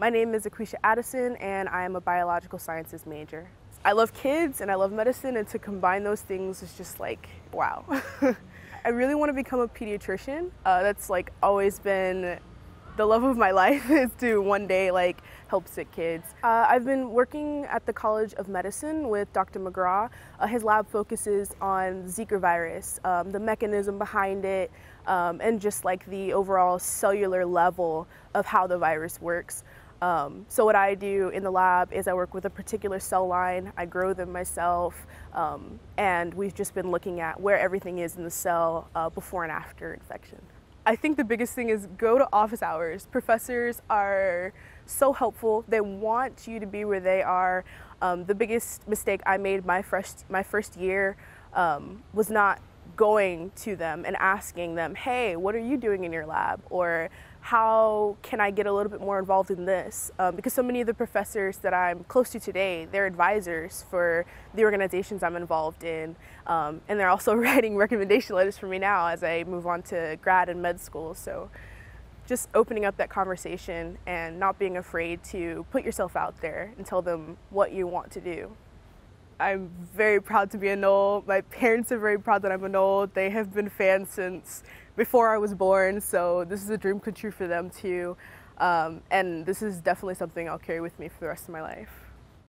My name is Aquesha Addison, and I am a biological sciences major. I love kids and I love medicine, and to combine those things is just like, wow. I really want to become a pediatrician. Uh, that's like always been the love of my life is to one day like help sick kids. Uh, I've been working at the College of Medicine with Dr. McGraw. Uh, his lab focuses on Zika virus, um, the mechanism behind it, um, and just like the overall cellular level of how the virus works. Um, so what I do in the lab is I work with a particular cell line. I grow them myself, um, and we've just been looking at where everything is in the cell uh, before and after infection. I think the biggest thing is go to office hours. Professors are so helpful. They want you to be where they are. Um, the biggest mistake I made my first my first year um, was not going to them and asking them, "Hey, what are you doing in your lab?" or how can I get a little bit more involved in this? Um, because so many of the professors that I'm close to today, they're advisors for the organizations I'm involved in, um, and they're also writing recommendation letters for me now as I move on to grad and med school. So just opening up that conversation and not being afraid to put yourself out there and tell them what you want to do. I'm very proud to be a Nole. My parents are very proud that I'm a Nole. They have been fans since before I was born, so this is a dream come true for them too. Um, and this is definitely something I'll carry with me for the rest of my life.